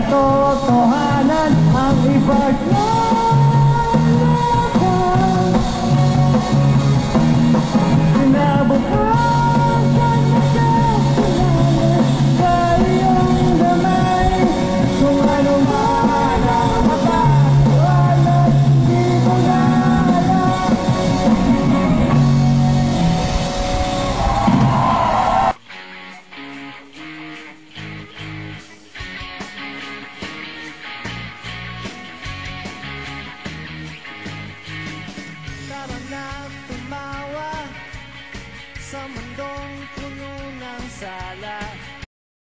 katotohanan ang ipaglaban. sa mundong puno.